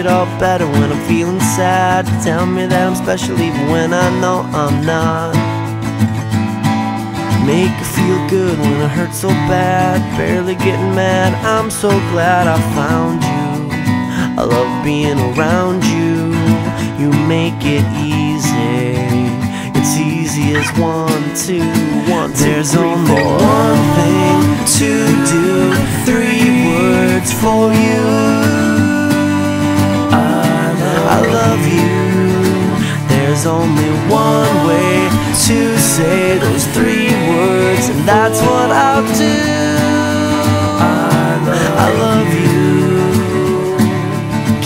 it all better when I'm feeling sad. Tell me that I'm special even when I know I'm not. Make it feel good when it hurts so bad. Barely getting mad. I'm so glad I found you. I love being around you. You make it easy. It's easy as one, two, one, two, There's three, only four. one thing to do. Three words for you. I love you. There's only one way to say those three that's what I'll do. I love you.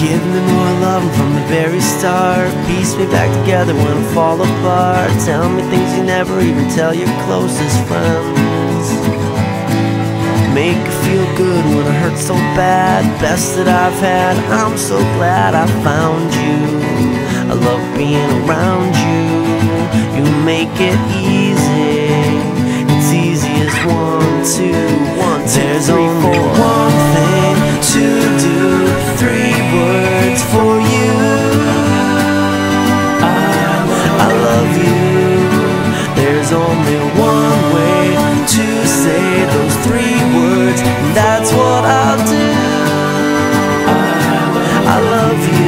Give me more love from the very start. Piece me back together when I fall apart. Tell me things you never even tell your closest friends. Make it feel good when I hurt so bad. Best that I've had. I'm so glad I found you. I love being around you. You make it easy. I love you.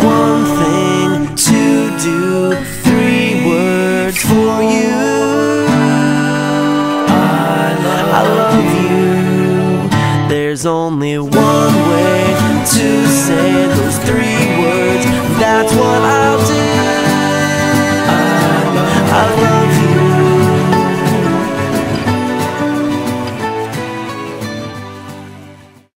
One thing to do, three words for you. I love, I love you. There's only one way to say those three words. That's what I'll do. I love, I love